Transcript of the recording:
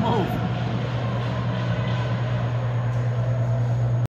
move.